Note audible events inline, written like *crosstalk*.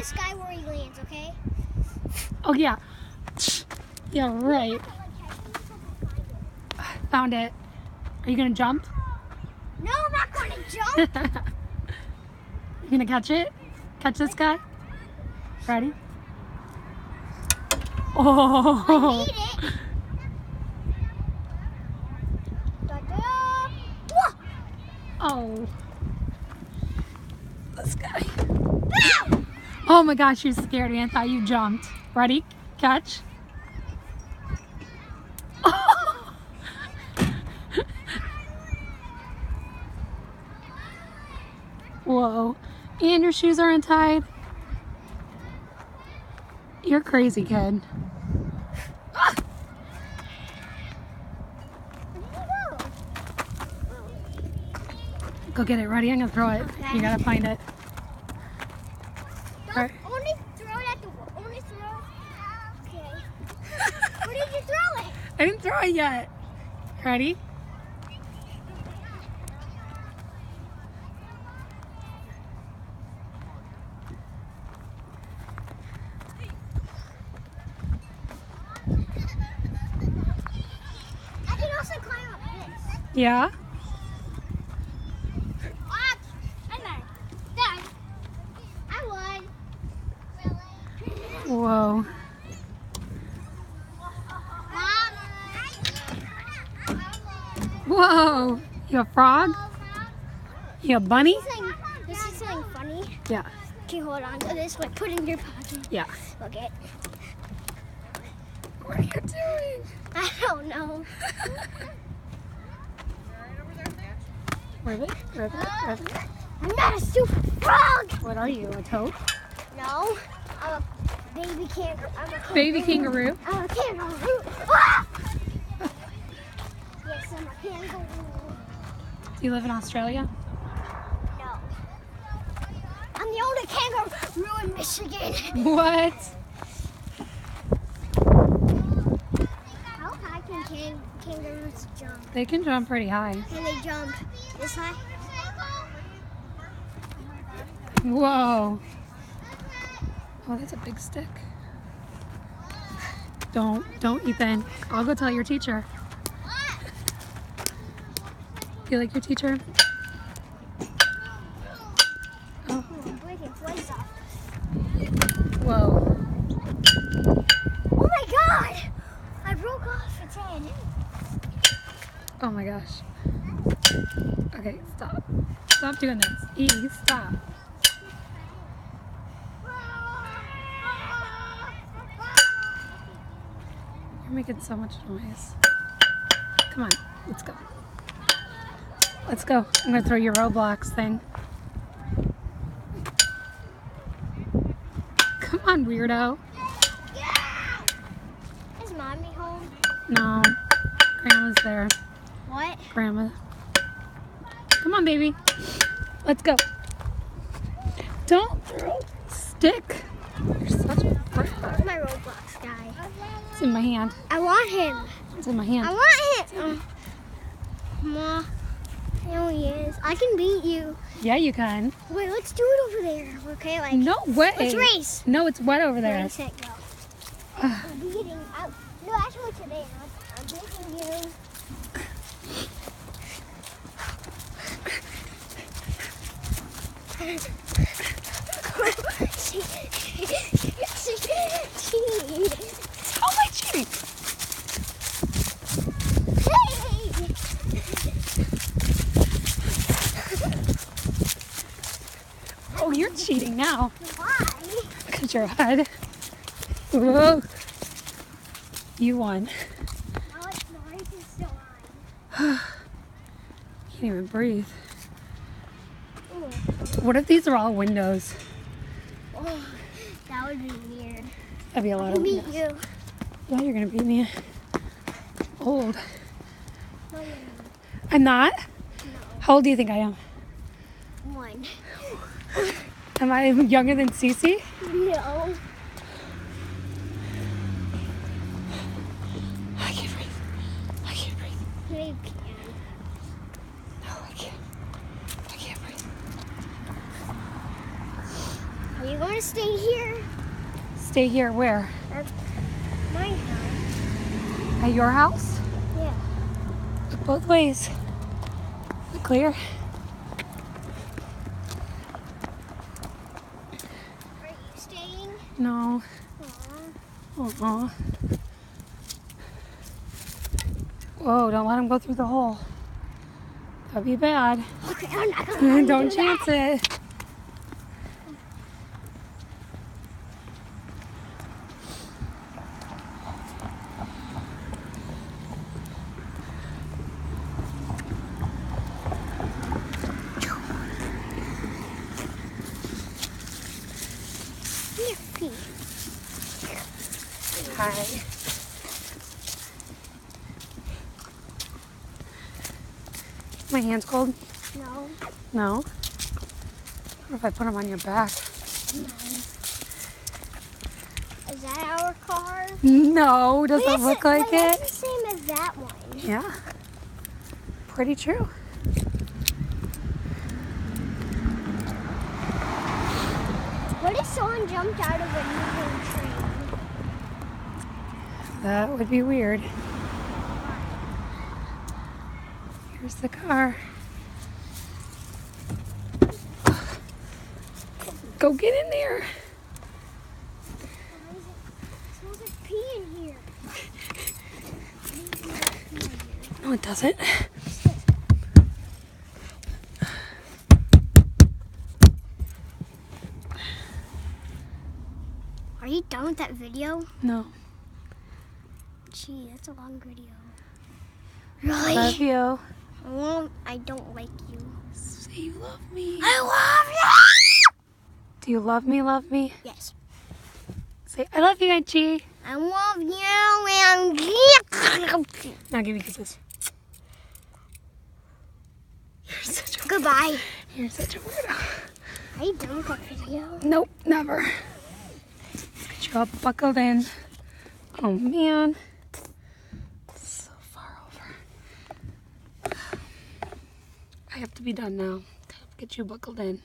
the sky where he lands, okay? Oh yeah. Yeah, right. Found it. Are you gonna jump? No, I'm not going to jump. *laughs* you gonna catch it? Catch this guy? Ready? Oh. I Oh. need it. Oh. This guy. Bow! Oh my gosh, you scared me. I thought you jumped. Ready? Catch. *laughs* Whoa. And your shoes are untied. You're crazy, kid. Go? Get it. Ready? I'm to throw it. You got to find it. Don't only throw it at the wall. Only throw. Okay. *laughs* Where did you throw it? I didn't throw it yet. Ready? I can also climb up this. Yeah. Ah, I'm not. Dad. I won. Whoa. Whoa. You a frog? You a bunny? This is something funny. Yeah. Okay, hold on to this. Like, put it in your pocket. Yeah. Okay. What are you doing? I don't know. Ribbit, ribbit, ribbit. I'm not a super frog. What are you, a toad? No. Baby kangaroo. I'm a Baby kangaroo? I'm a kangaroo. Ah! yes, I'm a kangaroo. Do you live in Australia? No. I'm the only kangaroo in Michigan. What? How high can kang- kangaroos jump? They can jump pretty high. Can they jump this high? Whoa. Oh, that's a big stick. Don't, don't, Ethan. I'll go tell your teacher. You like your teacher? Oh, Breaking flies off. whoa. Oh my god! I broke off its. Oh my gosh. Okay, stop. Stop doing this. E, stop. You're making so much noise. Come on, let's go. Let's go. I'm gonna throw your Roblox thing. Come on, weirdo. Is mommy home? No, Grandma's there. What? Grandma. Come on, baby. Let's go. Don't throw stick. You're such a Where's my Roblox guy? It's in my hand. I want him. It's in my hand. I want him. Mm. Ma. There he is. I can beat you. Yeah, you can. Wait, let's do it over there. Okay, like. No way. Let's race. No, it's wet over there. Ready, set, go. I'm beating. I, no, actually today. I'm, beating you *laughs* she, she, How am I cheating? hey! Oh, you're cheating now. Why? Look at your head. Whoa. You won. Now it's the race is still on. Can't even breathe. Ooh. What if these are all windows? Oh, that would be weird. That'd be a lot of beat windows. you. Yeah, you're gonna beat me. Old. No, you're I'm not? not. How old do you think I am? One. Am I younger than Cece? No. I can't breathe. I can't breathe. Yeah, you can. No, I can't. I can't breathe. Are you going to stay here? Stay here. Where? At my house. At your house? Yeah. Look both ways. Clear? Are you staying? No. Uh-uh. Whoa, don't let him go through the hole. That'd be bad. Okay, I'm not gonna don't do chance it. that. Here, Pete. Hi. My hand's cold? No. No. What if I put them on your back? No. Is that our car? No, does is look like That's it? the same as that one. Yeah. Pretty true. What if someone jumped out of a moving train? That would be weird. Here's the car. Go get in there. It? smells like pee in here. No, it doesn't. Are you done with that video? No. Gee, that's a long video. Really? Love you. Well, I don't like you. Say you love me. I love you! Do you love me? Love me? Yes. Say I love you, Edgy. I love you and Now give me kisses. You're such a Goodbye. you're such a weirdo. Are you done with that video? Nope, never. Get you all buckled in. Oh man. So far over. I have to be done now. Get you buckled in.